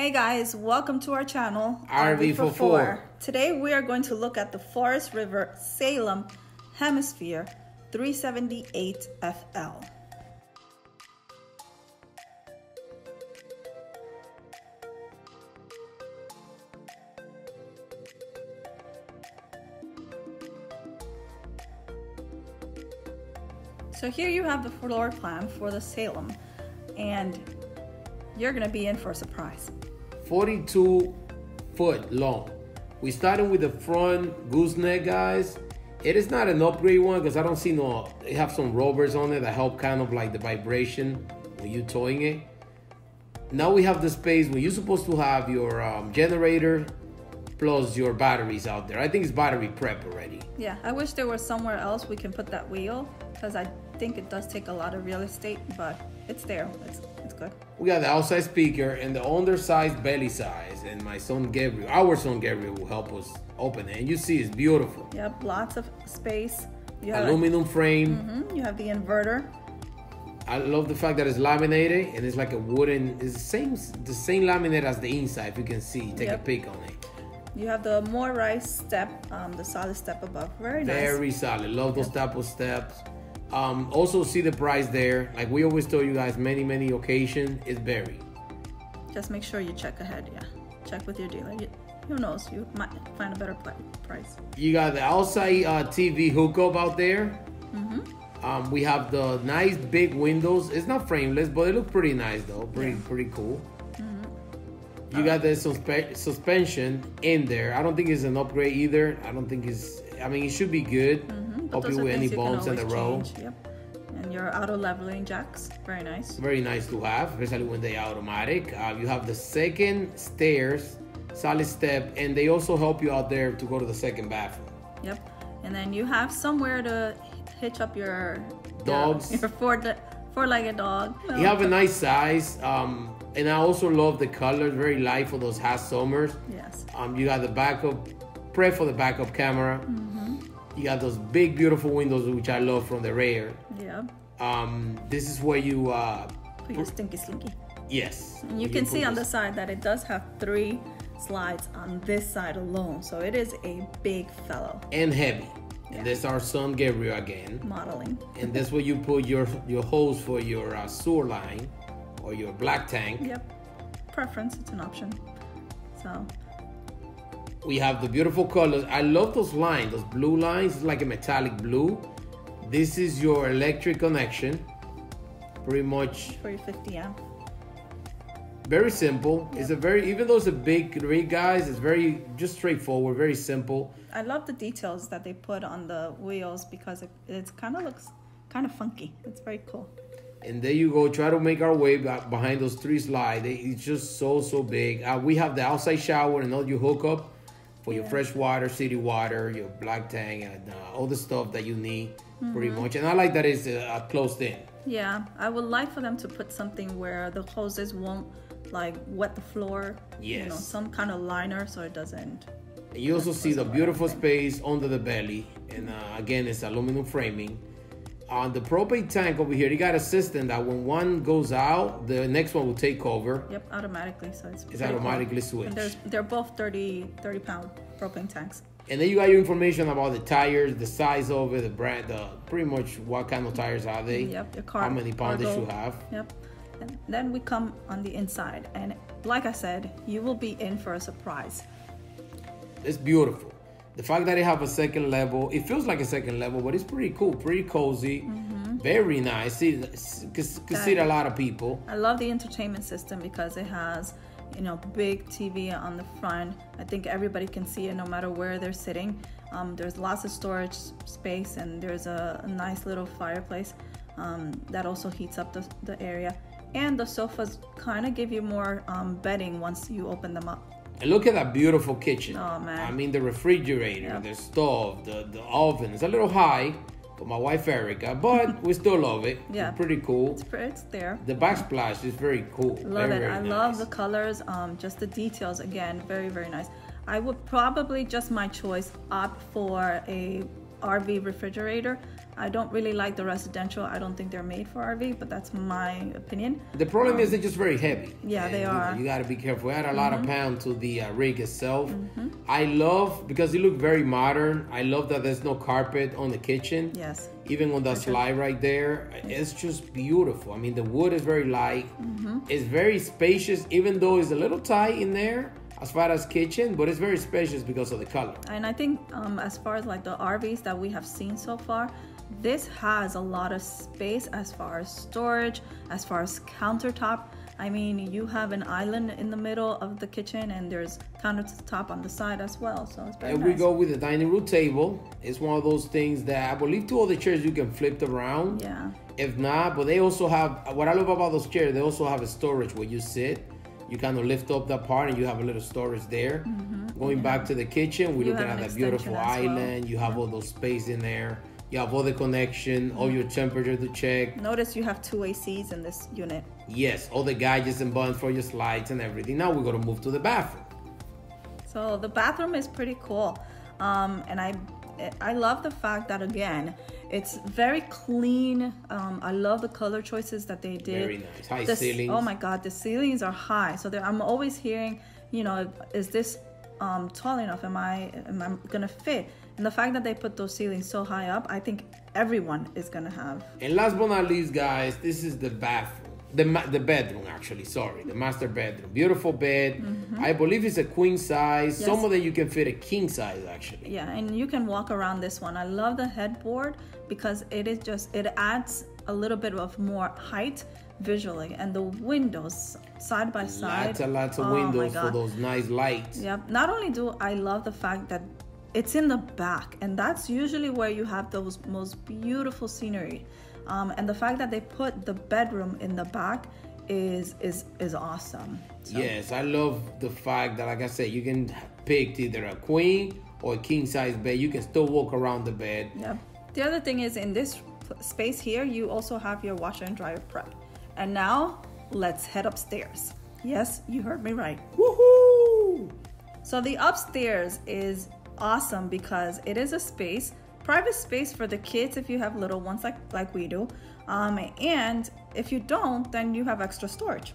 Hey guys, welcome to our channel RV for four. Today we are going to look at the Forest River Salem Hemisphere 378 FL. So here you have the floor plan for the Salem and you're gonna be in for a surprise. 42 foot long. We started with the front gooseneck, guys. It is not an upgrade one because I don't see no. They have some rubbers on it that help kind of like the vibration when you towing it. Now we have the space where you're supposed to have your um, generator plus your batteries out there. I think it's battery prep already. Yeah, I wish there was somewhere else we can put that wheel because I think it does take a lot of real estate, but it's there. It's, it's good. We got the outside speaker and the undersized belly size, and my son Gabriel, our son Gabriel, will help us open it. And you see, it's beautiful. Yep, lots of space. You have aluminum frame. Mm-hmm, you have the inverter. I love the fact that it's laminated and it's like a wooden. It's the same the same laminate as the inside. If you can see, take yep. a peek on it. You have the motorized step, um, the solid step above. Very nice. Very solid. Love those type of steps. Um, also see the price there. Like we always tell you guys, many many occasions, it's very. Just make sure you check ahead. Yeah, check with your dealer. You, who knows? You might find a better price. You got the outside uh, TV hookup out there. Mm-hmm. Um, we have the nice big windows. It's not frameless, but it looks pretty nice though. Pretty yeah. pretty cool. Mm-hmm. You got the suspe- suspension in there. I don't think it's an upgrade either. I don't think it's. I mean, it should be good. Mm-hmm help you with any bumps in the road. Yep. And your auto leveling jacks, very nice. Very nice to have, especially when they are automatic. Uh, you have the second stairs, solid step, and they also help you out there to go to the second bathroom. Yep. And then you have somewhere to hitch up your dogs. Your, four four-legged dog. You have a nice size. Um, and I also love the colors, very light for those hot summers. Yes. Um, you got the backup, pray for the backup camera. Mm-hmm. You got those big, beautiful windows, which I love from the rear. Yeah. Um, this is where you uh, put your stinky slinky. Yes. And you can see on the side that it does have three slides on this side alone, so it is a big fellow and heavy. Yeah. And this our son Gabriel again. Modeling. and that's where you put your your hose for your uh, sewer line or your black tank. Yep. Preference, it's an option. So we have the beautiful colors. I love those lines, those blue lines, it's like a metallic blue. This is your electric connection. Pretty much. For your 50 amp. Very simple. Yep. It's a very, even though it's a big rig, guys, it's very just straightforward, very simple. I love the details that they put on the wheels because it, it kind of looks kind of funky. It's very cool. And there you go. Try to make our way back behind those three slides. It's just so so big. Uh, we have the outside shower and all your hookup for your fresh water, city water, your black tank, and uh, all the stuff that you need mm-hmm. pretty much. And I like that it's uh, closed in. Yeah, I would like for them to put something where the hoses won't like wet the floor. Yes. You know, some kind of liner so it doesn't. And you also see the beautiful space under the belly, and uh, again, it's aluminum framing on the propane tank over here, you got a system that when one goes out, the next one will take over. Yep, automatically. So it's, it's automatically cool. switched. And they're both 30, 30 pound propane tanks. And then you got your information about the tires, the size of it, the brand, the pretty much what kind of tires are they? Yep, the car. How many pounds you have? Yep. And then we come on the inside, and like I said, you will be in for a surprise. It's beautiful the fact that they have a second level, it feels like a second level, but it's pretty cool, pretty cozy, mm-hmm. very nice. See, can see a lot of people. I love the entertainment system because it has, you know, big TV on the front. I think everybody can see it no matter where they're sitting. Um, there's lots of storage space, and there's a, a nice little fireplace um, that also heats up the, the area. And the sofas kind of give you more um, bedding once you open them up. And look at that beautiful kitchen. Oh man! I mean, the refrigerator, yep. the stove, the the oven. It's a little high for my wife Ericka, but we still love it. Yeah, it's pretty cool. It's, it's there. The backsplash is very cool. Love very, it. Very I nice. love the colors. Um, just the details again, very very nice. I would probably just my choice opt for a RV refrigerator. I don't really like the residential. I don't think they're made for RV, but that's my opinion. The problem um, is they're just very heavy. Yeah, they are. You, you got to be careful. Add a lot mm-hmm. of pound to the uh, rig itself. Mm-hmm. I love because it look very modern. I love that there's no carpet on the kitchen. Yes. Even on that okay. slide right there, it's just beautiful. I mean, the wood is very light. Mm-hmm. It's very spacious, even though it's a little tight in there as far as kitchen, but it's very spacious because of the color. And I think um, as far as like the RVs that we have seen so far, this has a lot of space as far as storage, as far as countertop. I mean, you have an island in the middle of the kitchen and there's countertop on the side as well. So it's very And nice. we go with the dining room table. It's one of those things that I believe two other chairs you can flip around. Yeah. If not, but they also have, what I love about those chairs, they also have a storage where you sit you kind of lift up that part and you have a little storage there. Mm-hmm. Going yeah. back to the kitchen, we're you looking at that beautiful island. Well. You have all those space in there. You have all the connection, all your temperature to check. Notice you have two ACs in this unit. Yes, all the gadgets and buttons for your slides and everything. Now we're gonna move to the bathroom. So the bathroom is pretty cool, um, and I I love the fact that again it's very clean. Um, I love the color choices that they did. Very nice. High the, ceilings. Oh my God, the ceilings are high. So I'm always hearing, you know, is this um, tall enough? Am I am I gonna fit? And the fact that they put those ceilings so high up, I think everyone is gonna have. And last but not least, guys, this is the bathroom the the bedroom actually sorry the master bedroom beautiful bed mm-hmm. i believe it's a queen size yes. some of them you can fit a king size actually yeah and you can walk around this one i love the headboard because it is just it adds a little bit of more height visually and the windows side by side lots and lots of oh windows for those nice lights yep not only do i love the fact that it's in the back and that's usually where you have those most beautiful scenery um, and the fact that they put the bedroom in the back is is is awesome. So. Yes, I love the fact that, like I said, you can pick either a queen or a king size bed. You can still walk around the bed. Yeah. The other thing is in this space here, you also have your washer and dryer prep. And now let's head upstairs. Yes, you heard me right. Woohoo! So the upstairs is awesome because it is a space private space for the kids if you have little ones like like we do um, and if you don't then you have extra storage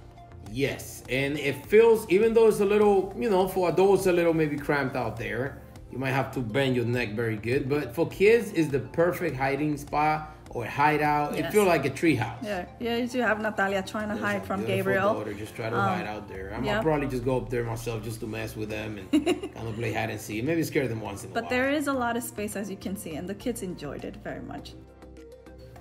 yes and it feels even though it's a little you know for adults a little maybe cramped out there you might have to bend your neck very good but for kids is the perfect hiding spot or hideout. Yes. It feels like a treehouse. Yeah, yeah. You have Natalia trying to hide from Gabriel. Daughter, just try to um, hide out there. I'm yep. probably just go up there myself just to mess with them and kind of play hide and seek. Maybe scare them once in a but while. But there is a lot of space as you can see, and the kids enjoyed it very much.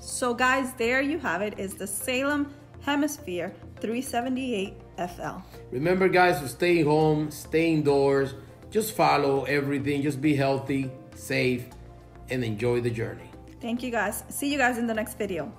So guys, there you have it. Is the Salem Hemisphere 378 FL. Remember, guys, to stay home, stay indoors. Just follow everything. Just be healthy, safe, and enjoy the journey. Thank you guys. See you guys in the next video.